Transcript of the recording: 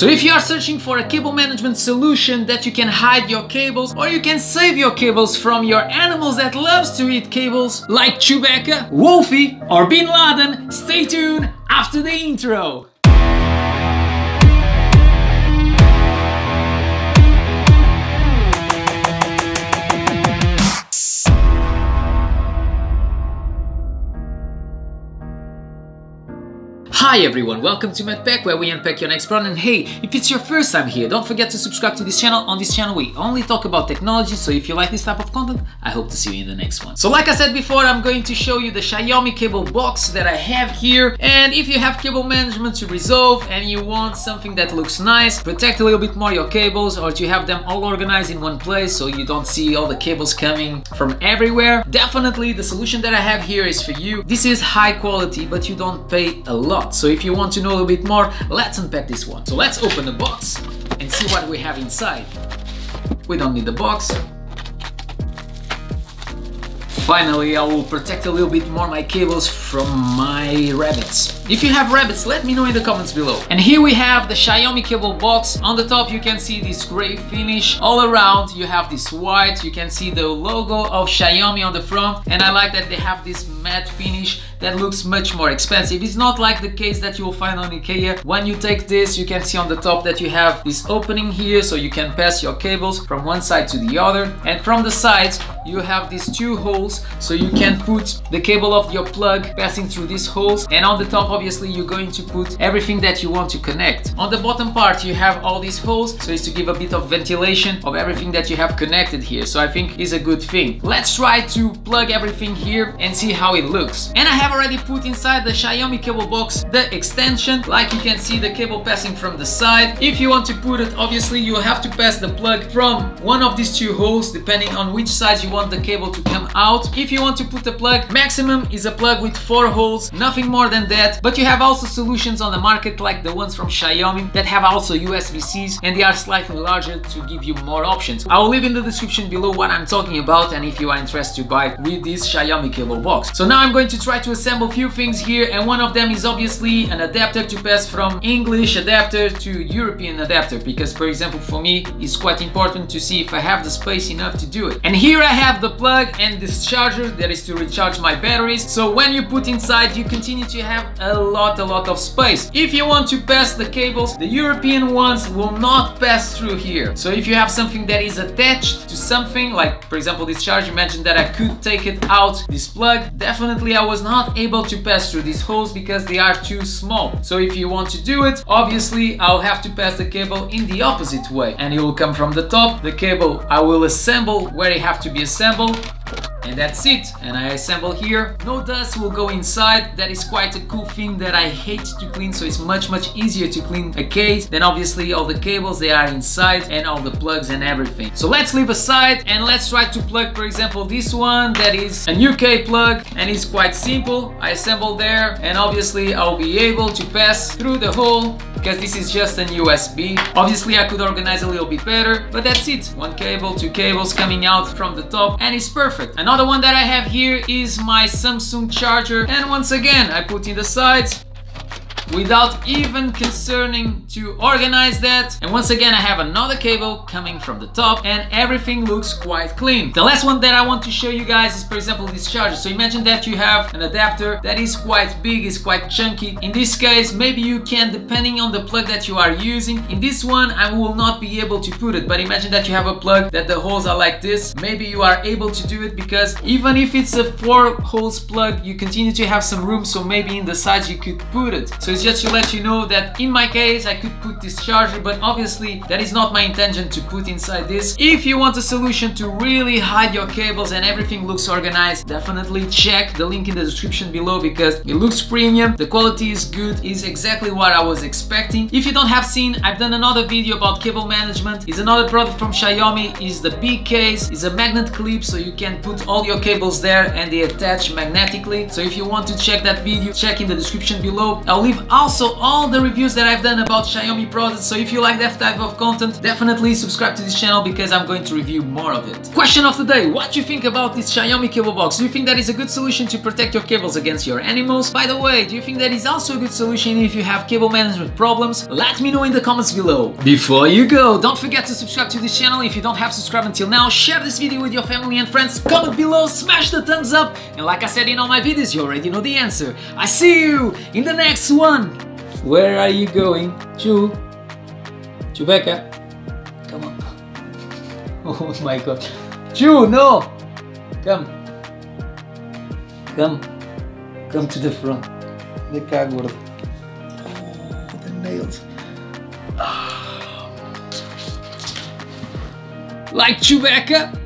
So if you are searching for a cable management solution that you can hide your cables or you can save your cables from your animals that loves to eat cables like Chewbacca, Wolfie or Bin Laden, stay tuned after the intro. Hi everyone, welcome to MADpack where we unpack your next product and hey, if it's your first time here, don't forget to subscribe to this channel. On this channel we only talk about technology, so if you like this type of content, I hope to see you in the next one. So like I said before, I'm going to show you the Xiaomi cable box that I have here and if you have cable management to resolve and you want something that looks nice, protect a little bit more your cables or to have them all organized in one place so you don't see all the cables coming from everywhere, definitely the solution that I have here is for you. This is high quality but you don't pay a lot. So if you want to know a little bit more, let's unpack this one. So let's open the box and see what we have inside. We don't need the box. Finally, I will protect a little bit more my cables from my rabbits. If you have rabbits, let me know in the comments below. And here we have the Xiaomi cable box. On the top you can see this gray finish. All around you have this white. You can see the logo of Xiaomi on the front. And I like that they have this matte finish that looks much more expensive. It's not like the case that you will find on Ikea. When you take this, you can see on the top that you have this opening here so you can pass your cables from one side to the other. And from the sides, you have these two holes so you can put the cable of your plug passing through these holes. And on the top, obviously, you're going to put everything that you want to connect. On the bottom part, you have all these holes so it's to give a bit of ventilation of everything that you have connected here. So I think is a good thing. Let's try to plug everything here and see how it looks. And I have already put inside the Xiaomi cable box the extension like you can see the cable passing from the side if you want to put it obviously you have to pass the plug from one of these two holes depending on which side you want the cable to come out. If you want to put a plug maximum is a plug with four holes nothing more than that. But you have also solutions on the market like the ones from Xiaomi that have also USB-Cs and they are slightly larger to give you more options. I will leave in the description below what I'm talking about and if you are interested to buy with this Xiaomi cable box. So now I'm going to try to assemble a few things here and one of them is obviously an adapter to pass from English adapter to European adapter because for example for me it's quite important to see if I have the space enough to do it. And here I have the plug and this charger that is to recharge my batteries so when you put inside you continue to have a lot a lot of space. If you want to pass the cables the European ones will not pass through here. So if you have something that is attached to something like for example this charger imagine that I could take it out this plug definitely I was not able to pass through these holes because they are too small. So if you want to do it, obviously I'll have to pass the cable in the opposite way and it will come from the top. The cable I will assemble where it have to be assembled and that's it. And I assemble here. No dust will go inside. That is quite a cool thing that I hate to clean so it's much much easier to clean a case than obviously all the cables they are inside and all the plugs and everything. So let's leave aside and let's try to plug for example this one that is a UK plug and it's quite simple. I assemble there and obviously I'll be able to pass through the hole because this is just an USB. Obviously I could organize a little bit better, but that's it. One cable, two cables coming out from the top and it's perfect. Another one that I have here is my Samsung charger and once again I put in the sides without even concerning to organize that. And once again, I have another cable coming from the top and everything looks quite clean. The last one that I want to show you guys is, for example, this charger. So imagine that you have an adapter that is quite big, is quite chunky. In this case, maybe you can, depending on the plug that you are using. In this one, I will not be able to put it, but imagine that you have a plug that the holes are like this. Maybe you are able to do it because even if it's a four holes plug, you continue to have some room. So maybe in the sides you could put it. So it's just to let you know that in my case I could put this charger but obviously that is not my intention to put inside this. If you want a solution to really hide your cables and everything looks organized definitely check the link in the description below because it looks premium, the quality is good, is exactly what I was expecting. If you don't have seen, I've done another video about cable management. It's another product from Xiaomi, is the Bcase, is a magnet clip so you can put all your cables there and they attach magnetically. So if you want to check that video, check in the description below. I'll leave also all the reviews that I've done about Xiaomi products. So if you like that type of content, definitely subscribe to this channel because I'm going to review more of it. Question of the day, what do you think about this Xiaomi cable box? Do you think that is a good solution to protect your cables against your animals? By the way, do you think that is also a good solution if you have cable management problems? Let me know in the comments below. Before you go, don't forget to subscribe to this channel if you don't have subscribed until now, share this video with your family and friends, comment below, smash the thumbs up, and like I said in all my videos, you already know the answer. I see you in the next one! Where are you going? Chu? Chewbacca? Come on. Oh my god. Chu, no! Come. Come. Come to the front. De cá, gordo. Oh, the nails. Ah. Like Chewbacca?